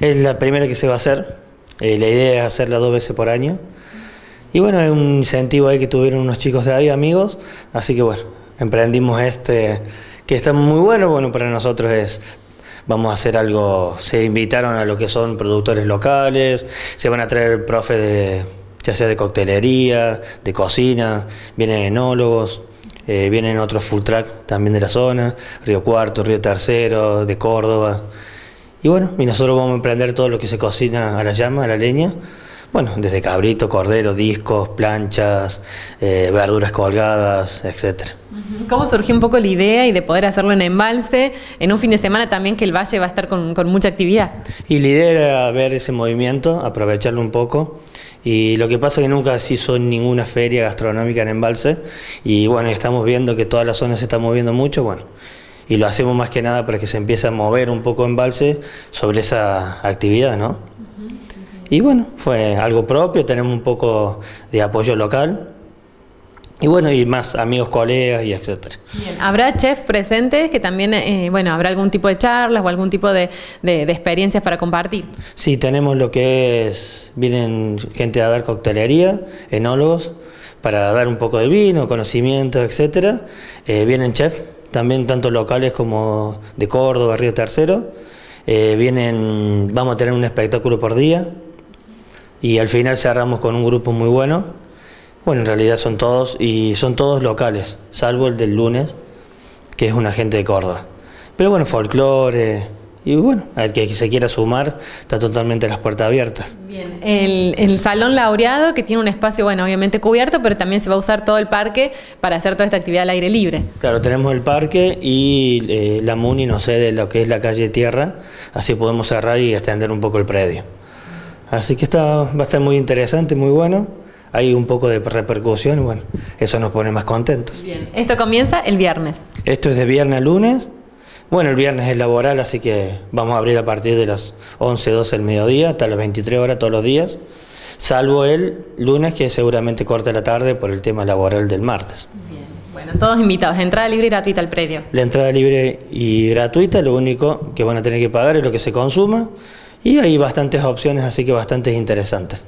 Es la primera que se va a hacer. Eh, la idea es hacerla dos veces por año. Y bueno, es un incentivo ahí que tuvieron unos chicos de ahí, amigos. Así que bueno, emprendimos este, que está muy bueno. Bueno, para nosotros es vamos a hacer algo, se invitaron a lo que son productores locales, se van a traer profe de, ya sea de coctelería, de cocina, vienen enólogos, eh, vienen otros full track también de la zona, Río Cuarto, Río Tercero, de Córdoba. Y bueno, y nosotros vamos a emprender todo lo que se cocina a la llama, a la leña. Bueno, desde cabrito, cordero, discos, planchas, eh, verduras colgadas, etcétera. ¿Cómo surgió un poco la idea y de poder hacerlo en embalse, en un fin de semana también que el valle va a estar con, con mucha actividad? Y la idea era ver ese movimiento, aprovecharlo un poco. Y lo que pasa es que nunca se hizo ninguna feria gastronómica en embalse. Y bueno, estamos viendo que toda la zona se está moviendo mucho, bueno. Y lo hacemos más que nada para que se empiece a mover un poco embalse sobre esa actividad, ¿no? Y bueno, fue algo propio, tenemos un poco de apoyo local. Y bueno, y más amigos, colegas y etcétera. Bien, ¿habrá chefs presentes que también, eh, bueno, habrá algún tipo de charlas o algún tipo de, de, de, experiencias para compartir? Sí, tenemos lo que es, vienen gente a dar coctelería, enólogos, para dar un poco de vino, conocimiento, etcétera. Eh, vienen chefs, también tanto locales como de Córdoba, Río Tercero. Eh, vienen, vamos a tener un espectáculo por día y al final cerramos con un grupo muy bueno bueno, en realidad son todos y son todos locales, salvo el del lunes, que es un agente de Córdoba. Pero bueno, folclore y bueno, al que se quiera sumar, está totalmente las puertas abiertas. Bien, el, el, Salón Laureado, que tiene un espacio, bueno, obviamente cubierto, pero también se va a usar todo el parque para hacer toda esta actividad al aire libre. Claro, tenemos el parque y eh, la MUNI nos cede lo que es la calle Tierra, así podemos cerrar y extender un poco el predio. Así que está, va a estar muy interesante, muy bueno hay un poco de repercusión y bueno, eso nos pone más contentos. Bien, esto comienza el viernes. Esto es de viernes a lunes. Bueno, el viernes es laboral, así que vamos a abrir a partir de las 11, 12 del mediodía hasta las 23 horas todos los días, salvo el lunes que seguramente corta la tarde por el tema laboral del martes. Bien. Bueno, todos invitados, entrada libre y gratuita al predio. La entrada libre y gratuita, lo único que van a tener que pagar es lo que se consuma y hay bastantes opciones, así que bastante interesantes.